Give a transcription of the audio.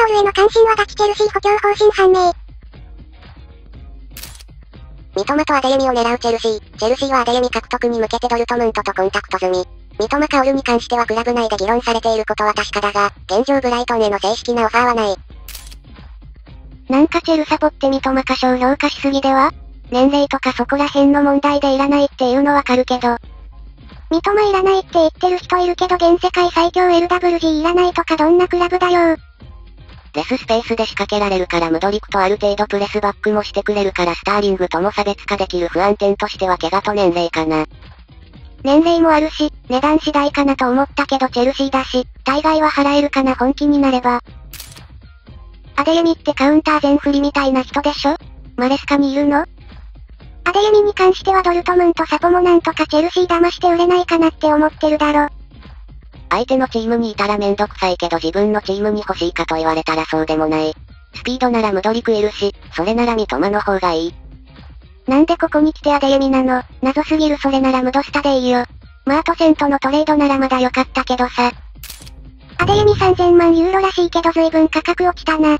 薫への関心はガチチェルシー補強方針判明。三笘とアデレミを狙うチェルシー。チェルシーはアデレミ獲得に向けてドルトムントとコンタクト済み。三笘薫に関してはクラブ内で議論されていることは確かだが、現状ブライトンへの正式なオファーはない。なんかチェルサポって三笘過小評価しすぎでは？年齢とかそこら辺の問題でいらないっていうのわかるけど。三笘いらないって言ってる人いるけど現世界最強 LWG いらないとかどんなクラブだよデススペースで仕掛けられるからムドリクとある程度プレスバックもしてくれるからスターリングとも差別化できる不安点としては怪我と年齢かな。年齢もあるし、値段次第かなと思ったけどチェルシーだし、大概は払えるかな本気になれば。アデユミってカウンター全振りみたいな人でしょ？マレスカにいるの？アデユミに関してはドルトムンとサポもなんとかチェルシー騙して売れないかなって思ってるだろ。相手のチームにいたらめんどくさいけど自分のチームに欲しいかと言われたらそうでもない。スピードならムドリクいるし、それなら三笘の方がいい。なんでここに来てアデユミなの？謎すぎるそれならムドスタでいいよ。マートセントのトレードならまだ良かったけどさ。アデユミ3000万ユーロらしいけど随分価格落ちたな。